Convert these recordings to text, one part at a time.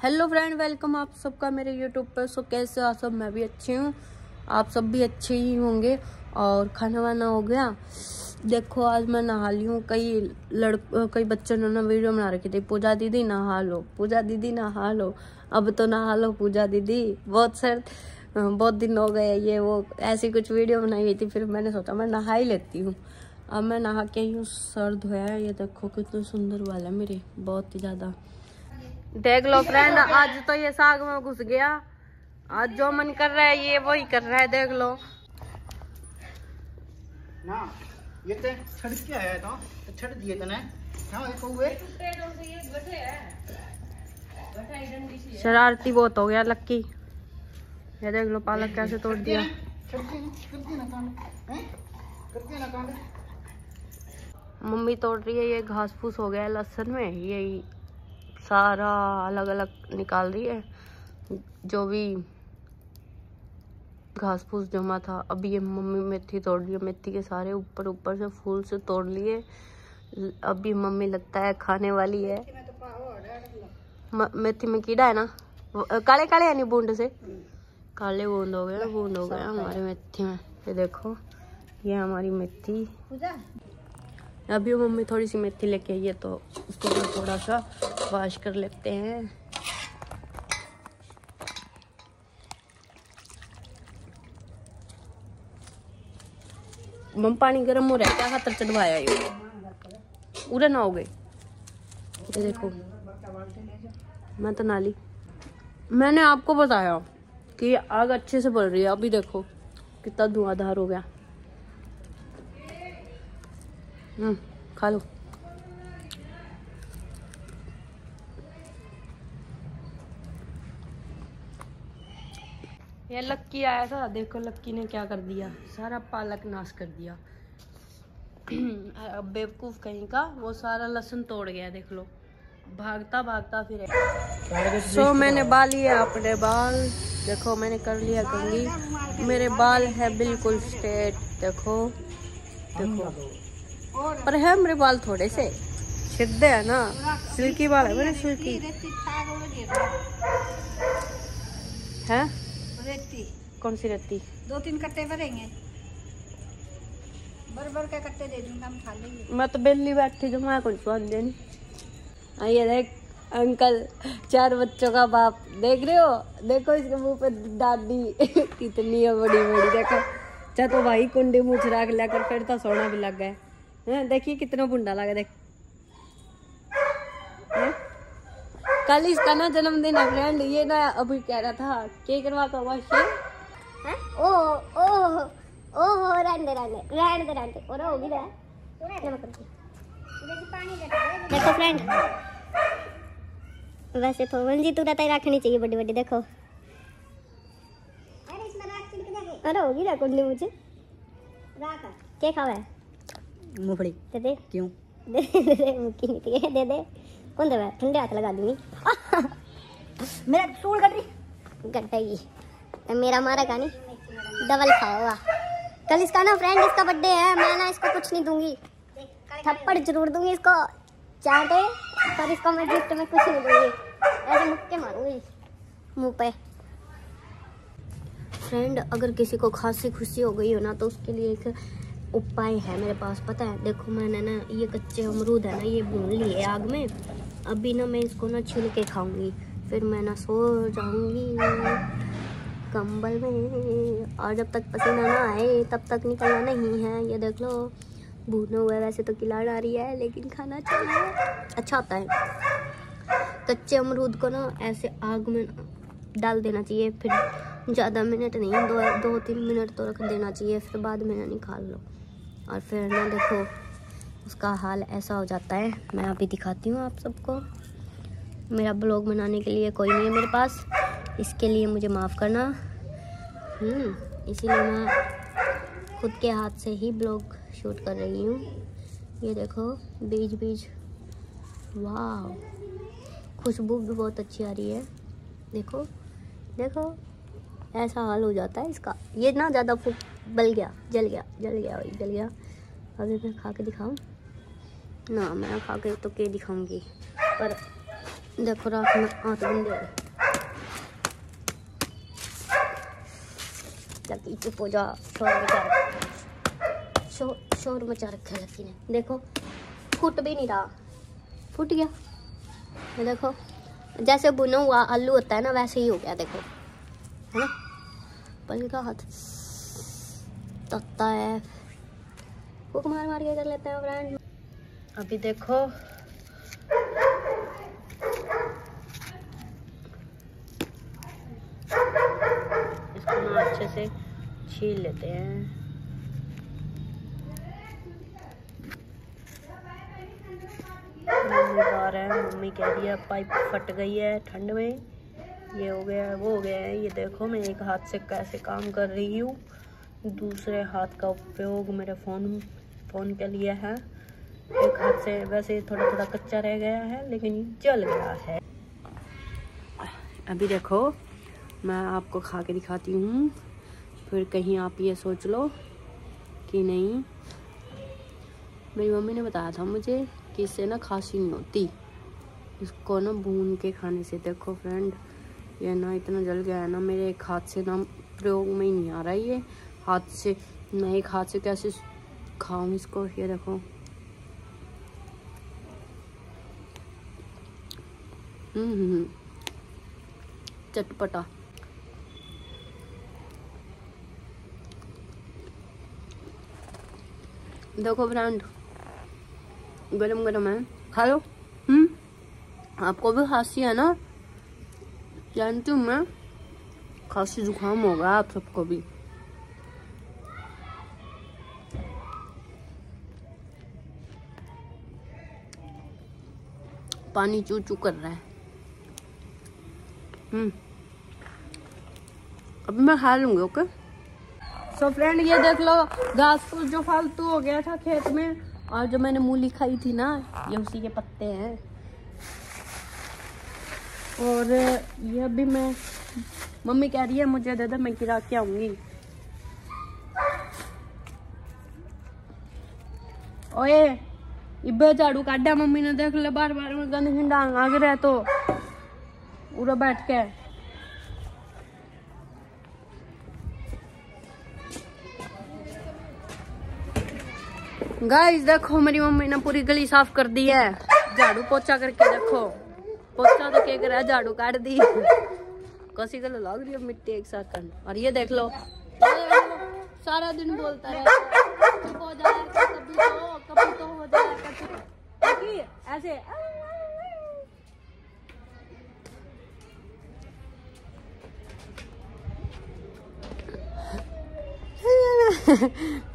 Hello friend, welcome आप सबका मेरे यूट्यूब पर। सो, कैसे आप सब? मैं भी अच्छी हूँ। आप सब भी अच्छे ही होंगे और खाना वाना हो गया। देखो, आज मैं नहा ली हूँ। कई लड़, कई बच्चों ने ना वीडियो बना रखी थी, पूजा दीदी नहा लो, पूजा दीदी नहा लो। अब तो नहा लो पूजा दीदी। बहुत सर, बहुत दिन हो गए, ये वो, ऐसी कुछ वीडियो बनाई हुई थी, फिर मैंने सोचा मैं नहा ही लेती हूँ। अब मैं नहा के ही, सर धोया ये देखो, कितने सुंदर वाल मेरे, बहुत ही ज़्यादा। देख लो फ्रेंड आज तो ये साग में घुस गया। आज जो मन कर रहा है ये वही कर रहा है देख लो। ना ये ते छड़ के आया तो तो छड़ दिए तने हाँ ये कौवे। शरारती बहुत हो गया लक्की। ये देख लो पालक कैसे तोड़ दिया। मम्मी तोड़ रही है ये घास फूस हो गया लहसुन में। यही सारा अलग अलग निकाल रही है जो भी घास फूस जमा था अब ये मम्मी मेथी तोड़ रही है। मेथी के सारे ऊपर ऊपर से फूल से तोड़ लिए। अभी मम्मी लगता है खाने वाली है। मेथी में कीड़ा है ना? काले काले है नहीं बूंद से? काले बूंद हो गए बूंद हो गया हमारे मेथी में। ये देखो, ये हमारी मेथी। अभी मम्मी थोड़ी सी मेथी लेके आई है तो उसको भी थोड़ा सा वॉश कर लेते हैं। मम, पानी गर्म हो रहा है, क्या खातर चढ़वाया ये उड़े ना हो गए ये देखो, मैं तो नाली। मैंने आपको बताया कि आग अच्छे से बढ़ रही है, अभी देखो, कितना धुआंधार हो गया। खा लो। ये लक्की आया था देखो लक्की ने क्या कर दिया। सारा पालक नाश कर दिया। अब बेवकूफ़ कहीं का वो सारा लहसुन तोड़ गया देख लो। भागता भागता फिर सो मैंने बाल लिया अपने बाल। देखो मैंने कर लिया कंगी मेरे बाल है बिल्कुल स्ट्रेट देखो। देखो। पर है मेरे बाल थोड़े से। सिद्धे है ना। सिल्की बाल है मेरे सिल्की। है? रेती। कौन सी रहती दो तीन कट्टे भरेंगे। भर भर के कट्टे दे दूँगा हम खा लेंगे। मैं तो बेली बैठी जो मैं कुछ स्वाद देनी आइए देख अंकल चार बच्चों का बाप। देख रहे हो? देखो इसके मुँह पे दादी। कितनी है बड़ी बड़ी देखो। चाहे तो भाई कुंडी मुँह चुरा के लेकर फिर तो सोना भी लग गए हैं? देखिए कितना बुंडा लगा देख। कल इसका ना जन्मदिन है फ्रेंड ये ना अभी कह रहा था के करवा का हुआ शेर ओ ओ ओ हो रहने दे रहने दे रहने दे रहने दे। और होगी ना? नमक देखो फ्रेंड वैसे तो वंजी तू रहता ही रखनी चाहिए बड़ी बड़ी देखो। अरे होगी ना कुंडली मुझे? क्या खावा है? मूंगफली दे दे। क्यों? दे दे दे मुक्की नहीं थी दे दे। कौन दे रहा ठंडे हाथ लगा दूँगी। मेरा सूल कट रही। गड्ढेगी तो मेरा मारा का नहीं डबल खाओगा। कल इसका ना फ्रेंड इसका बर्थडे है। मैं ना इसको कुछ नहीं दूँगी। थप्पड़ ज़रूर दूँगी इसको। चाटे पर इसको मैं गिफ्ट में कुछ नहीं दूँगी। ऐसे मुक्के मारूँगी। मुँह पे। फ्रेंड अगर किसी को खांसी खुशी हो गई हो ना तो उसके लिए एक उपाय है मेरे पास, पता है? देखो, मैंने ना ये कच्चे अमरूद है ना, ये भून लिए आग में। अभी ना मैं इसको ना छिल के खाऊँगी। फिर मैं ना सो जाऊँगी कंबल में। और जब तक पसीना ना आए, तब तक निकलना नहीं है। ये देख लो, भूना हुआ है, वैसे तो किलाड़ आ रही है, लेकिन खाना चाहिए। अच्छा होता है। कच्चे अमरूद को ना ऐसे आग में डाल देना चाहिए। फिर ज़्यादा मिनट नहीं, दो दो तीन मिनट तो रख देना चाहिए। फिर बाद में ना निकाल लो। और फिर ना देखो उसका हाल ऐसा हो जाता है। मैं अभी दिखाती हूँ आप सबको। मेरा ब्लॉग बनाने के लिए कोई नहीं है मेरे पास। इसके लिए मुझे माफ़ करना। हम्म, इसीलिए मैं खुद के हाथ से ही ब्लॉग शूट कर रही हूँ। ये देखो बीज बीज। वाह खुशबू भी बहुत अच्छी आ रही है। देखो देखो ऐसा हाल हो जाता है इसका। ये ना ज़्यादा बल गया, जल गया जल गया भाई जल गया। अभी मैं खा के दिखाऊँ? ना, मैं खा के तो के दिखाऊँगी। पर देखो, रात में आठ बंदे लकी चुप हो जा, शोर मचा रखा शोर मचा रखा लकी ने। देखो, फूट भी नहीं रहा। फूट गया। देखो, जैसे बुना हुआ आलू होता है ना, वैसे ही हो गया, देखो। है ना? पल का हाथ। तत्ता है। फूक मार मार के कर लेते हैं फ्रेंड अभी देखो। इसको ना अच्छे से छील लेते हैं। आ रहे हैं। मम्मी कह रही है, पाइप फट गई है ठंड में। ये हो गया है वो हो गया है। ये देखो, मैं एक हाथ से कैसे काम कर रही हूँ। दूसरे हाथ का उपयोग मेरे फ़ोन फ़ोन के लिए है। एक हाथ से वैसे थोड़ा थोड़ा कच्चा रह गया है, लेकिन जल गया है। अभी देखो, मैं आपको खा के दिखाती हूँ। फिर कहीं आप ये सोच लो कि नहीं। मेरी मम्मी ने बताया था मुझे कि इससे ना खांसी नहीं होती। इसको ना भून के खाने से देखो फ्रेंड ये ना इतना जल गया है ना मेरे एक हाथ से ना प्रयोग में ही नहीं आ रहा ये। हाथ से मैं एक हाथ से कैसे खाऊं इसको ये देखो हम्म हम्म, हम्म। चटपटा। देखो ब्रांड गरम गरम है। खा लो हम्म आपको भी खांसी है ना? जानती हूँ मैं। खांसी जुकाम होगा आप सबको भी। पानी चू चू कर रहा है। हम्म। अभी मैं खा लूँगी ओके सो फ्रेंड ये देख लो, घास फूस जो फालतू हो गया था खेत में, और जो मैंने मूली खाई थी ना, ये उसी के पत्ते हैं। और ये भी मैं, मम्मी कह रही है, मुझे दे दे, मैं गिरा के आऊँगी। ओए इब्बे झाड़ू काटा मम्मी ने देख ले बार बार गंद हिंडांग आगे रहे तो। उड़ा बैठ के। गाइस देखो, मेरी मम्मी ने पूरी गली साफ़ कर दी है। झाड़ू पोछा करके देखो। पोछा तो क्या करा, झाड़ू काट दी। कसी गल लग रही है मिट्टी एक साथ करना। और ये देख लो। सारा दिन बोलता है तो तो हो जाए कभी देखी, ऐसे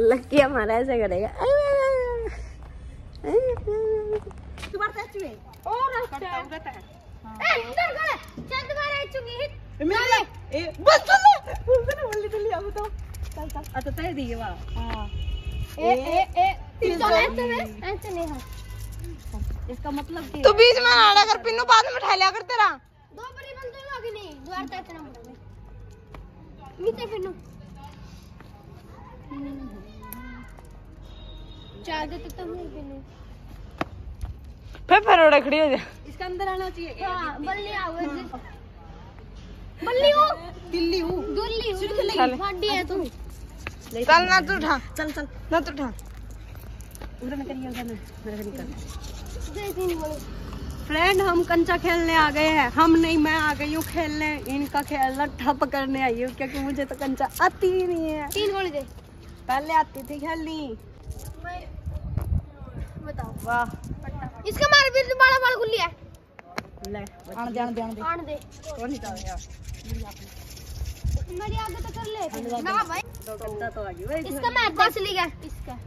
लक्की हमारा ऐसे करेगा अच्छा तय दिए वाह। इसका मतलब तू बीच में ना आना कर पिन्नू बाद में लिया कर तेरा। दो बड़ी बंदे लगे नहीं द्वार तक इतना बड़ा नीचे चार दे तो नहीं फिर फिर फिर उड़ा खड़ी हो जा। इसका अंदर आना चाहिए। हाँ बल्ली आओ इधर। बल्ली हो। दिल्ली हूँ। दुल्ली हो है तू। चल ना तू उठा। चल चल। ना तू उठा। उधर करिए उधर मेरे निकल। फ्रेंड हम कंचा खेलने आ गए हैं। हम नहीं मैं आ गई हूँ खेलने। इनका खेलना ठप करने आई हूँ क्योंकि मुझे तो कंचा आती ही नहीं है। तीन गोली दे। पहले आती थी खेलनी। बताओ। वाह। इसका मार भी तो बड़ा बड़ा गुल्ली है। ले आन दे आन दे आन दे। आन दे। कौन ही था यार। मेरी आगे तो कर ले। ना भाई। तो कंचा तो आ गई। भाई इसका मैं दस ली गया इसका।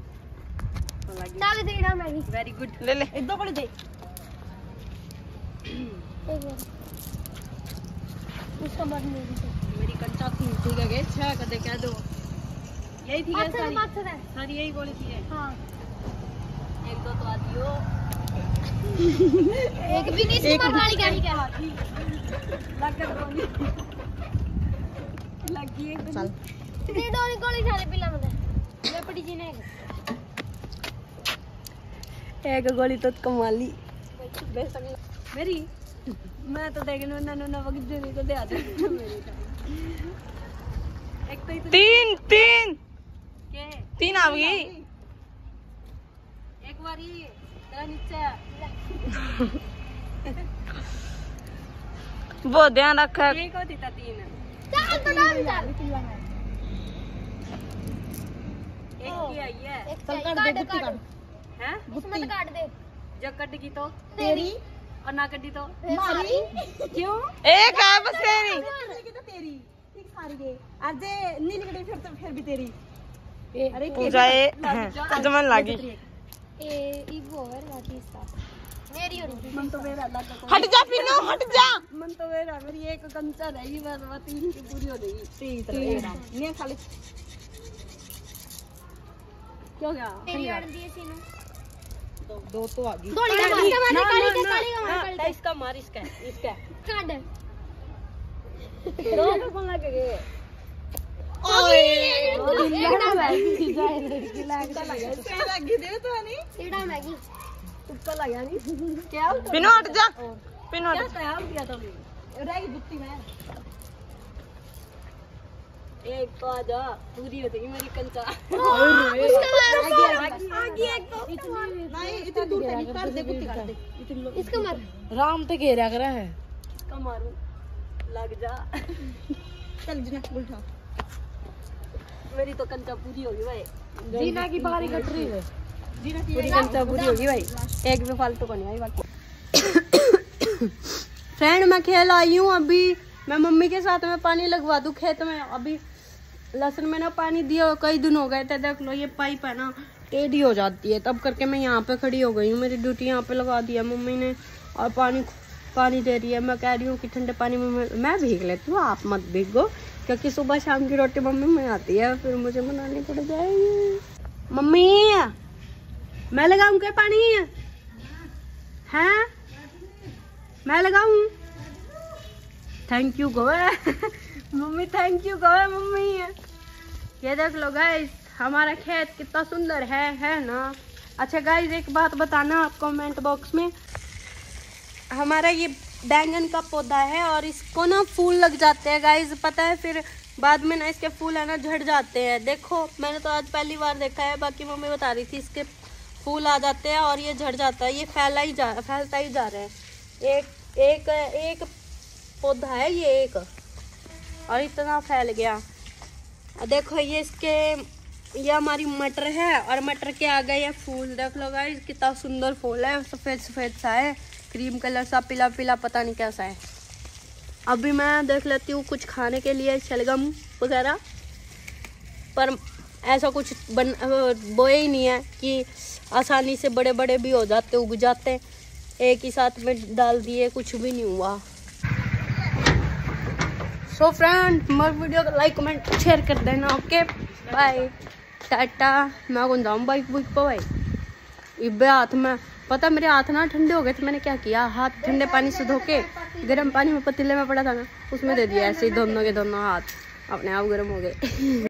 चाल दे ना मैं वेरी गुड ले ले एक दो बड़े दे एक बार इसका मर नहीं मेरी कंचा थी ठीक है गए छह कदे कह दो यही थी क्या सारी सारी यही गोली थी। हाँ एक दो तो आती हो एक भी नहीं इसकी वाली गाड़ी का लग लगी एक चल दे दो गोली खाने पिला मत ये जी ने एक गोली तो कमाली मेरी मैं तो देखने नन्ना नवक जरी तो दे आ जाए मेरे एक तो तीन तीन। के? तीन आ गई। एक बार। तेरा नीचे। वो ध्यान रख। एक होती था तीन। चल तो डाल एक की आई है। चल दे काट। हैं? उसमें तो काट दे। जो कट तो? तेरी। और ना कटी तो? मारी। क्यों? एक है बस तेरी। तो तेरी? ठीक सारी दे अरे नीली कटी फिर तो फिर भी तेरी। अरे पूजा ये जमन लागी। ए ई वो है राती सा मेरी और मन तो मेरा का हट जा पिनो हट जा। मन तो मेरा मेरी एक कंचा रहेगी बस वो तीन की पूरी हो जाएगी। तीन तरह नहीं खाली क्यों गया? तेरी आड़ दिए सीने। दो तो आ गई। गोली का मार का मार काली का काली का मार काली का इसका मार इसका इसका। काट दो। तो कौन लग। गए एड़ा मैगी एड़ा मैगी। तुक्का लगा नहीं। क्या? पिनो हट जा। पिनो हट क्या काम किया तुमने रहेगी बुत्ती में। एक तो पूरी हो मेरी कंचा आगे एक तो इतनी दूर तक कर दे गुत्ती कर दे इसका मार राम तो घेरा करा है इसका मारू लग जा चल जिना उल्टा मेरी तो कंचा पूरी होगी भाई जीना की बारी कट रही है जीना की पूरी कंचा पूरी होगी भाई एक भी फालतू को नहीं आई बाकी फ्रेंड मैं खेल आई हूँ अभी मैं मम्मी के साथ में पानी लगवा दूँ खेत में अभी लहसुन में ना पानी दिया कई दिन हो गए थे देख लो ये पाइप है ना टेढ़ी हो जाती है। तब करके मैं यहाँ पे खड़ी हो गई हूँ। मेरी ड्यूटी यहाँ पे लगा दी है मम्मी ने और पानी पानी दे रही है। मैं कह रही हूँ कि ठंडे पानी में मैं, भीग लेती हूँ आप मत भीगो क्योंकि सुबह शाम की रोटी मम्मी में आती है फिर मुझे बनानी पड़ जाएगी। मम्मी मैं लगाऊँ क्या पानी? है? मैं लगाऊँ? थैंक यू गोवे मम्मी थैंक यू गोवे मम्मी। ये देख लो गाइस हमारा खेत कितना सुंदर है है ना? अच्छा गाइस एक बात बताना आप कमेंट बॉक्स में। हमारा ये बैंगन का पौधा है और इसको ना फूल लग जाते हैं गाइस पता है? फिर बाद में ना इसके फूल, है ना, झड़ जाते हैं। देखो, मैंने तो आज पहली बार देखा है, बाकी मम्मी बता रही थी, इसके फूल आ जाते हैं और ये झड़ जाता है, ये फैला ही जा, फैलता ही जा रहा है। एक एक एक पौधा है, ये एक। और इतना फैल गया। देखो ये इसके, ये हमारी मटर है और मटर के आ गए ये फूल, देख लो गाइस कितना सुंदर फूल है, सफ़ेद सफ़ेद सा है क्रीम कलर सा, पीला पीला, पता नहीं कैसा है। अभी मैं देख लेती हूँ कुछ खाने के लिए शलगम वगैरह, पर ऐसा कुछ बन बोए ही नहीं है कि आसानी से बड़े बड़े भी हो जाते, उग जाते, एक ही साथ में डाल दिए, कुछ भी नहीं हुआ। सो फ्रेंड मेरे वीडियो को लाइक कमेंट शेयर कर देना ओके बाय टाटा मैं कौन जाऊँ? बाइक बुक पर भाई इब्बे हाथ में, पता मेरे हाथ ना ठंडे हो गए थे, मैंने क्या किया? हाथ ठंडे पानी से धो के गर्म पानी में पतीले में पड़ा था ना, उसमें दे दिया ऐसे ही दोनों के दोनों हाथ, अपने आप गर्म हो गए।